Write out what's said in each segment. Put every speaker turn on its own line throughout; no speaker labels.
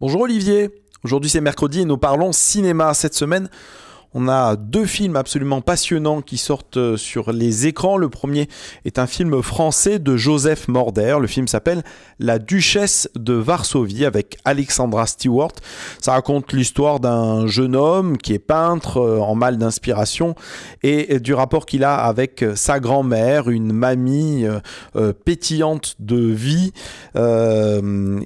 Bonjour Olivier, aujourd'hui c'est mercredi et nous parlons cinéma cette semaine. On a deux films absolument passionnants qui sortent euh, sur les écrans. Le premier est un film français de Joseph Morder. Le film s'appelle La Duchesse de Varsovie avec Alexandra Stewart. Ça raconte l'histoire d'un jeune homme qui est peintre euh, en mal d'inspiration et du rapport qu'il a avec sa grand-mère, une mamie euh, pétillante de vie. elle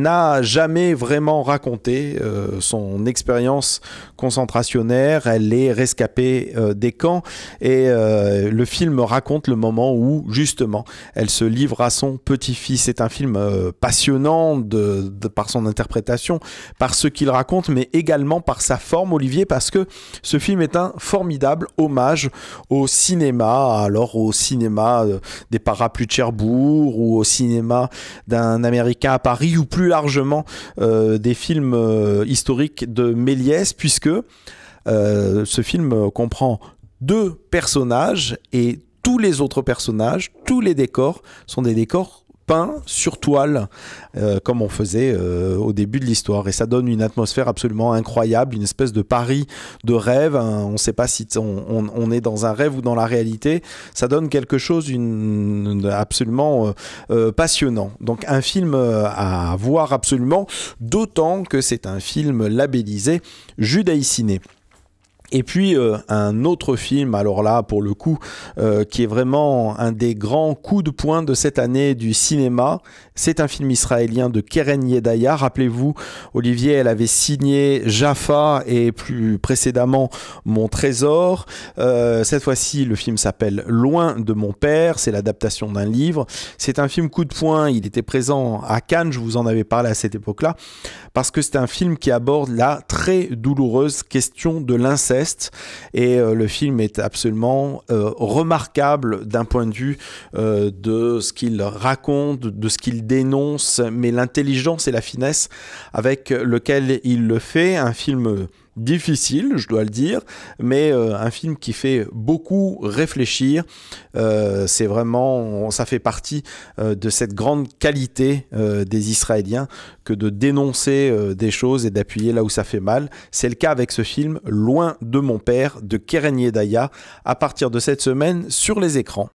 n'a jamais vraiment raconté son expérience concentration elle est rescapée euh, des camps et euh, le film raconte le moment où justement elle se livre à son petit-fils. C'est un film euh, passionnant de, par son interprétation, par ce qu'il raconte, mais également par sa forme, Olivier, parce que ce film est un formidable hommage au cinéma, alors au cinéma des parapluies de Cherbourg ou au cinéma d'un Américain à Paris ou plus largement des films historiques de Méliès, puisque euh, ce film comprend deux personnages et tous les autres personnages, tous les décors sont des décors peints sur toile, euh, comme on faisait euh, au début de l'histoire. Et ça donne une atmosphère absolument incroyable, une espèce de Paris de rêve. Hein. On ne sait pas si on, est dans un rêve ou dans la réalité. Ça donne quelque chose une, absolument passionnant. Donc un film à voir absolument, d'autant que c'est un film labellisé judaïciné. Et puis euh, un autre film, alors là pour le coup, euh, qui est vraiment un des grands coups de poing de cette année du cinéma, c'est un film israélien de Keren Yedaya. Rappelez-vous, Olivier, elle avait signé Jaffa et plus précédemment Mon Trésor. Euh, cette fois-ci, le film s'appelle Loin de mon père. C'est l'adaptation d'un livre. C'est un film coup de poing. Il était présent à Cannes. Je vous en avais parlé à cette époque-là parce que c'est un film qui aborde la très douloureuse question de l'inceste et euh, le film est absolument euh, remarquable d'un point de vue euh, de ce qu'il raconte, de ce qu'il dénonce, mais l'intelligence et la finesse avec lequel il le fait. Un film difficile, je dois le dire, mais euh, un film qui fait beaucoup réfléchir. Euh, c'est vraiment, ça fait partie euh, de cette grande qualité des Israéliens que de dénoncer des choses et d'appuyer là où ça fait mal. C'est le cas avec ce film Loin de mon père de Keren Yedaya à partir de cette semaine sur les écrans.